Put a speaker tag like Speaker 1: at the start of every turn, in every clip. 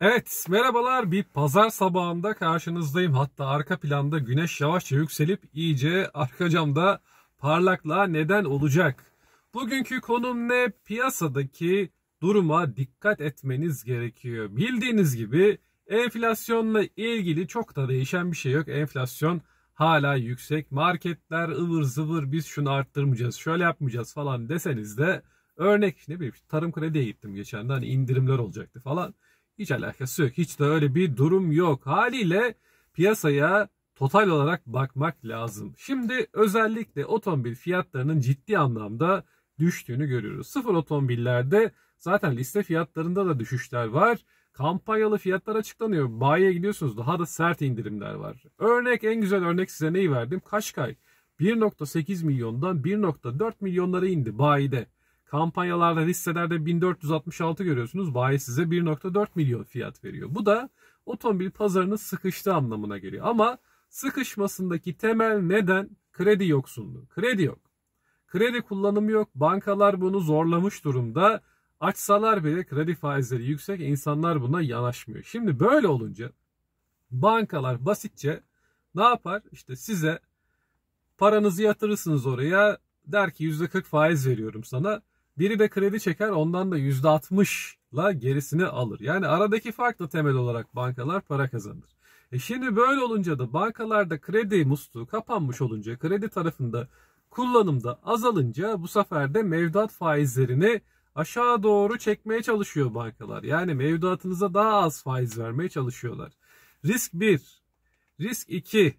Speaker 1: Evet, merhabalar. Bir pazar sabahında karşınızdayım. Hatta arka planda güneş yavaşça yükselip iyice arka camda parlaklığa neden olacak. Bugünkü konum ne? Piyasadaki duruma dikkat etmeniz gerekiyor. Bildiğiniz gibi enflasyonla ilgili çok da değişen bir şey yok. Enflasyon hala yüksek. Marketler ıvır zıvır biz şunu arttırmayacağız, şöyle yapmayacağız falan deseniz de örnek ne bileyim tarım krediye gittim geçen de hani indirimler olacaktı falan. Hiç alakası yok. Hiç de öyle bir durum yok. Haliyle piyasaya total olarak bakmak lazım. Şimdi özellikle otomobil fiyatlarının ciddi anlamda düştüğünü görüyoruz. Sıfır otomobillerde zaten liste fiyatlarında da düşüşler var. Kampanyalı fiyatlar açıklanıyor. Bayiye gidiyorsunuz daha da sert indirimler var. Örnek en güzel örnek size neyi verdim? Kaşkay 1.8 milyondan 1.4 milyonlara indi bayide. Kampanyalarda listelerde 1466 görüyorsunuz. Bayi size 1.4 milyon fiyat veriyor. Bu da otomobil pazarının sıkıştığı anlamına geliyor. Ama sıkışmasındaki temel neden kredi yoksunluğu. Kredi yok. Kredi kullanımı yok. Bankalar bunu zorlamış durumda. Açsalar bile kredi faizleri yüksek. insanlar buna yanaşmıyor. Şimdi böyle olunca bankalar basitçe ne yapar? İşte size paranızı yatırırsınız oraya. Der ki %40 faiz veriyorum sana. Biri de kredi çeker ondan da %60'la gerisini alır. Yani aradaki fark da temel olarak bankalar para kazanır. E şimdi böyle olunca da bankalarda kredi musluğu kapanmış olunca kredi tarafında kullanımda azalınca bu sefer de mevduat faizlerini aşağı doğru çekmeye çalışıyor bankalar. Yani mevduatınıza daha az faiz vermeye çalışıyorlar. Risk 1, risk 2,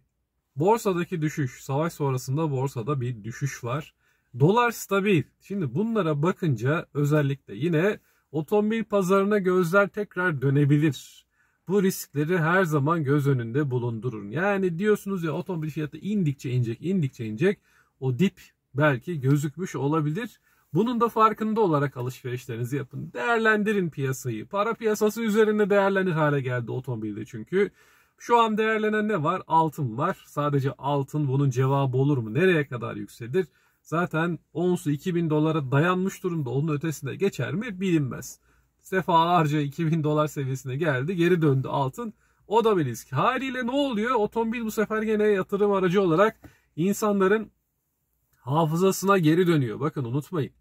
Speaker 1: borsadaki düşüş. Savaş sonrasında borsada bir düşüş var. Dolar stabil. Şimdi bunlara bakınca özellikle yine otomobil pazarına gözler tekrar dönebilir. Bu riskleri her zaman göz önünde bulundurun. Yani diyorsunuz ya otomobil fiyatı indikçe inecek, indikçe inecek. O dip belki gözükmüş olabilir. Bunun da farkında olarak alışverişlerinizi yapın. Değerlendirin piyasayı. Para piyasası üzerinde değerlenir hale geldi otomobilde çünkü. Şu an değerlenen ne var? Altın var. Sadece altın bunun cevabı olur mu? Nereye kadar yükselir? Zaten onsu 2000 dolara dayanmış durumda. Onun ötesinde geçer mi bilinmez. Defalarca 2000 dolar seviyesine geldi. Geri döndü altın. O da bir risk. Haliyle ne oluyor? Otomobil bu sefer gene yatırım aracı olarak insanların hafızasına geri dönüyor. Bakın unutmayın.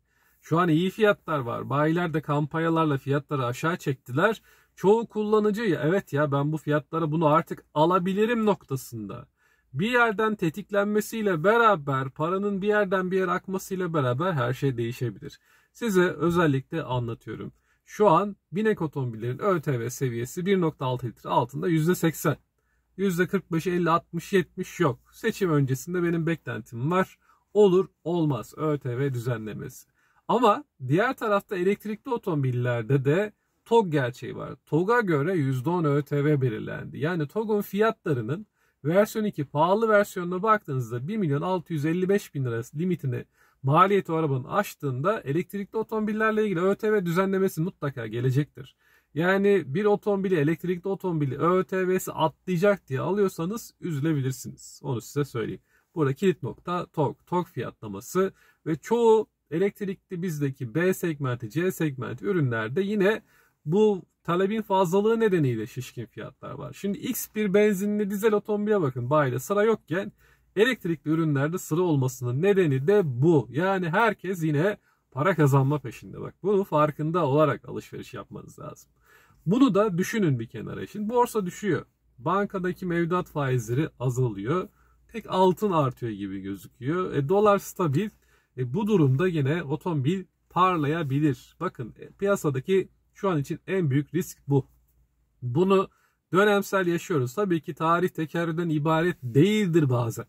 Speaker 1: Şu an iyi fiyatlar var. Bayiler de kampanyalarla fiyatları aşağı çektiler. Çoğu kullanıcı ya evet ya ben bu fiyatlara bunu artık alabilirim noktasında bir yerden tetiklenmesiyle beraber paranın bir yerden bir yere akmasıyla beraber her şey değişebilir. Size özellikle anlatıyorum. Şu an binek otomobillerin ÖTV seviyesi 1.6 litre altında %80. %45, 50, 60, 70 yok. Seçim öncesinde benim beklentim var. Olur olmaz ÖTV düzenlemesi. Ama diğer tarafta elektrikli otomobillerde de TOG gerçeği var. TOG'a göre %10 ÖTV belirlendi. Yani TOG'un fiyatlarının Versiyon 2 pahalı versiyonuna baktığınızda 1 milyon 655 bin lira limitini maliyeti o arabanın aştığında elektrikli otomobillerle ilgili ÖTV düzenlemesi mutlaka gelecektir. Yani bir otomobili elektrikli otomobili ÖTV'si atlayacak diye alıyorsanız üzülebilirsiniz. Onu size söyleyeyim. Burada kilit nokta TOG, TOG fiyatlaması ve çoğu elektrikli bizdeki B segmenti, C segmenti ürünlerde yine bu talebin fazlalığı nedeniyle şişkin fiyatlar var. Şimdi X bir benzinli dizel otomobile bakın bayide sıra yokken elektrikli ürünlerde sıra olmasının nedeni de bu. Yani herkes yine para kazanma peşinde. Bak bunu farkında olarak alışveriş yapmanız lazım. Bunu da düşünün bir kenara. Şimdi borsa düşüyor. Bankadaki mevduat faizleri azalıyor. Tek altın artıyor gibi gözüküyor. E, dolar stabil. E, bu durumda yine otomobil parlayabilir. Bakın e, piyasadaki şu an için en büyük risk bu. Bunu dönemsel yaşıyoruz. Tabii ki tarih tekerrürden ibaret değildir bazen.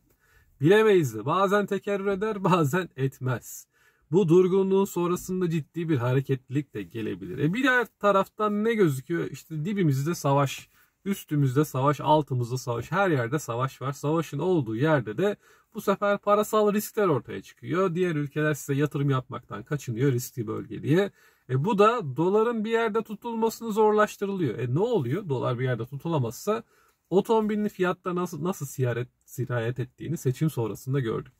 Speaker 1: Bilemeyiz de bazen tekerrür eder bazen etmez. Bu durgunluğun sonrasında ciddi bir hareketlilik de gelebilir. E bir diğer taraftan ne gözüküyor? İşte dibimizde savaş, üstümüzde savaş, altımızda savaş, her yerde savaş var. Savaşın olduğu yerde de bu sefer parasal riskler ortaya çıkıyor. Diğer ülkeler size yatırım yapmaktan kaçınıyor riskli bölge diye. E bu da doların bir yerde tutulmasını zorlaştırılıyor. E ne oluyor? Dolar bir yerde tutulamazsa otomobilin fiyatta nasıl nasıl siyaret, sirayet ettiğini seçim sonrasında gördük.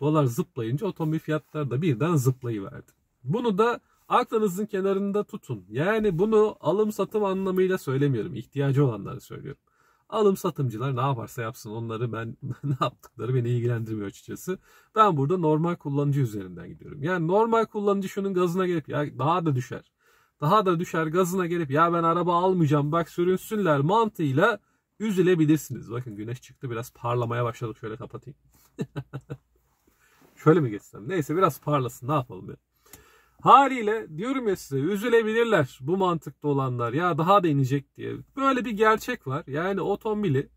Speaker 1: Dolar zıplayınca otomobil fiyatları da birden zıplayıverdi. Bunu da Aklınızın kenarında tutun. Yani bunu alım satım anlamıyla söylemiyorum. İhtiyacı olanları söylüyorum. Alım satımcılar ne yaparsa yapsın onları ben ne yaptıkları beni ilgilendirmiyor açıkçası. Ben burada normal kullanıcı üzerinden gidiyorum. Yani normal kullanıcı şunun gazına gelip ya daha da düşer. Daha da düşer gazına gelip ya ben araba almayacağım bak sürünsünler mantığıyla üzülebilirsiniz. Bakın güneş çıktı biraz parlamaya başladı şöyle kapatayım. şöyle mi geçsem? Neyse biraz parlasın ne yapalım ya. Haliyle diyorum ya size üzülebilirler bu mantıkta olanlar ya daha da inecek diye. Böyle bir gerçek var. Yani otomobili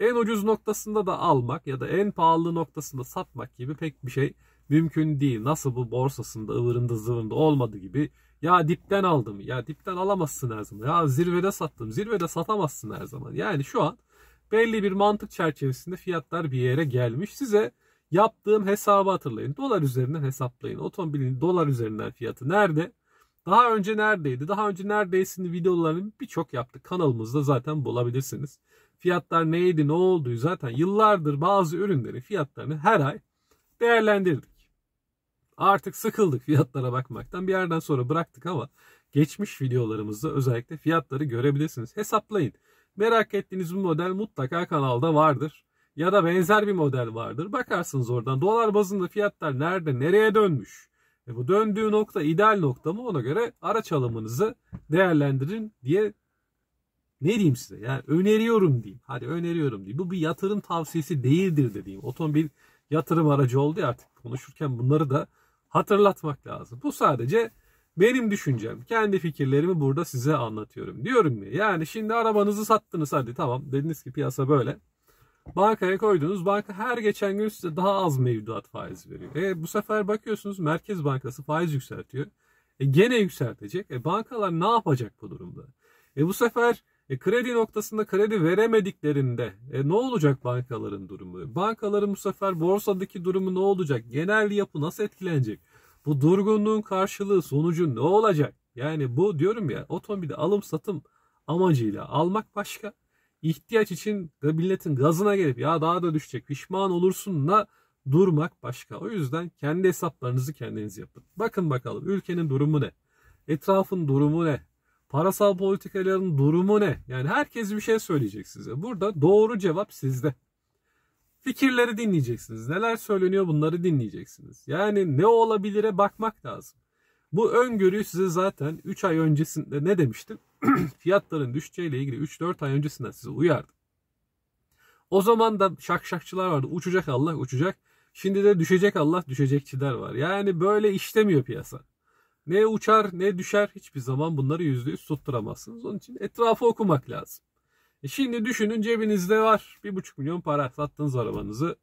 Speaker 1: en ucuz noktasında da almak ya da en pahalı noktasında satmak gibi pek bir şey mümkün değil. Nasıl bu borsasında ıvırında zıvırında olmadı gibi ya dipten aldım ya dipten alamazsın her zaman. Ya zirvede sattım zirvede satamazsın her zaman. Yani şu an belli bir mantık çerçevesinde fiyatlar bir yere gelmiş. Size Yaptığım hesabı hatırlayın. Dolar üzerinden hesaplayın. Otomobilin dolar üzerinden fiyatı nerede? Daha önce neredeydi? Daha önce neredeysin videolarını birçok yaptık. Kanalımızda zaten bulabilirsiniz. Fiyatlar neydi, ne oldu? Zaten yıllardır bazı ürünlerin fiyatlarını her ay değerlendirdik. Artık sıkıldık fiyatlara bakmaktan. Bir yerden sonra bıraktık ama geçmiş videolarımızda özellikle fiyatları görebilirsiniz. Hesaplayın. Merak ettiğiniz bu model mutlaka kanalda vardır ya da benzer bir model vardır. Bakarsınız oradan dolar bazında fiyatlar nerede, nereye dönmüş. E bu döndüğü nokta ideal nokta mı ona göre araç alımınızı değerlendirin diye ne diyeyim size? Yani öneriyorum diyeyim. Hadi öneriyorum diyeyim. Bu bir yatırım tavsiyesi değildir dediğim. Otomobil yatırım aracı oldu ya artık konuşurken bunları da hatırlatmak lazım. Bu sadece benim düşüncem. Kendi fikirlerimi burada size anlatıyorum. Diyorum ya yani şimdi arabanızı sattınız hadi tamam dediniz ki piyasa böyle. Bankaya koydunuz. Banka her geçen gün size daha az mevduat faizi veriyor. E, bu sefer bakıyorsunuz Merkez Bankası faiz yükseltiyor. E, gene yükseltecek. E, bankalar ne yapacak bu durumda? E, bu sefer e, kredi noktasında kredi veremediklerinde e, ne olacak bankaların durumu? Bankaların bu sefer borsadaki durumu ne olacak? Genel yapı nasıl etkilenecek? Bu durgunluğun karşılığı sonucu ne olacak? Yani bu diyorum ya otomobili alım satım amacıyla almak başka ihtiyaç için milletin gazına gelip ya daha da düşecek pişman olursun da durmak başka. O yüzden kendi hesaplarınızı kendiniz yapın. Bakın bakalım ülkenin durumu ne? Etrafın durumu ne? Parasal politikaların durumu ne? Yani herkes bir şey söyleyecek size. Burada doğru cevap sizde. Fikirleri dinleyeceksiniz. Neler söyleniyor bunları dinleyeceksiniz. Yani ne olabilire bakmak lazım. Bu öngörüyü size zaten 3 ay öncesinde ne demiştim? fiyatların düşeceğiyle ilgili 3-4 ay öncesinden size uyardım. O zaman da şakşakçılar vardı. Uçacak Allah uçacak. Şimdi de düşecek Allah düşecekçiler var. Yani böyle işlemiyor piyasa. Ne uçar ne düşer hiçbir zaman bunları yüzde yüz tutturamazsınız. Onun için etrafı okumak lazım. E şimdi düşünün cebinizde var. bir buçuk milyon para sattınız arabanızı.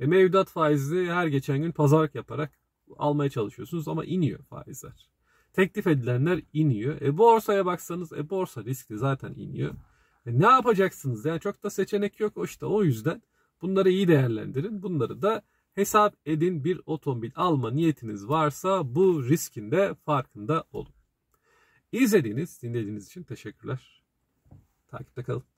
Speaker 1: E mevduat faizli her geçen gün pazarlık yaparak almaya çalışıyorsunuz ama iniyor faizler teklif edilenler iniyor. E borsaya baksanız e borsa riskli zaten iniyor. E, ne yapacaksınız? Yani çok da seçenek yok. İşte o yüzden bunları iyi değerlendirin. Bunları da hesap edin. Bir otomobil alma niyetiniz varsa bu riskin de farkında olun. İzlediğiniz, dinlediğiniz için teşekkürler. Takipte kalın.